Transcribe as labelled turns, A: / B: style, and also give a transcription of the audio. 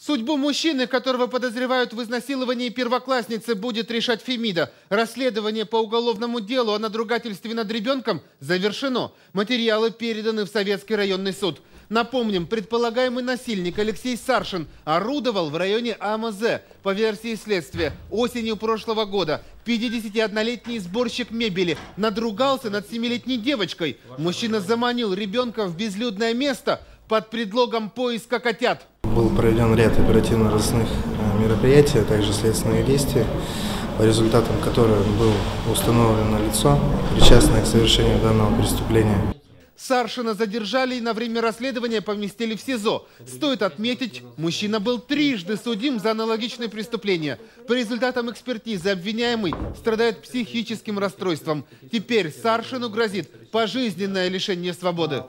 A: Судьбу мужчины, которого подозревают в изнасиловании первоклассницы, будет решать Фемида. Расследование по уголовному делу о надругательстве над ребенком завершено. Материалы переданы в Советский районный суд. Напомним, предполагаемый насильник Алексей Саршин орудовал в районе АМЗ. По версии следствия, осенью прошлого года 51-летний сборщик мебели надругался над 7-летней девочкой. Мужчина заманил ребенка в безлюдное место под предлогом поиска котят.
B: Был проведен ряд оперативно-розыскных э, мероприятий, а также следственных действий, по результатам которых было установлено лицо, причастное к совершению данного преступления.
A: Саршина задержали и на время расследования поместили в СИЗО. Стоит отметить, мужчина был трижды судим за аналогичные преступления. По результатам экспертизы обвиняемый страдает психическим расстройством. Теперь Саршину грозит пожизненное лишение свободы.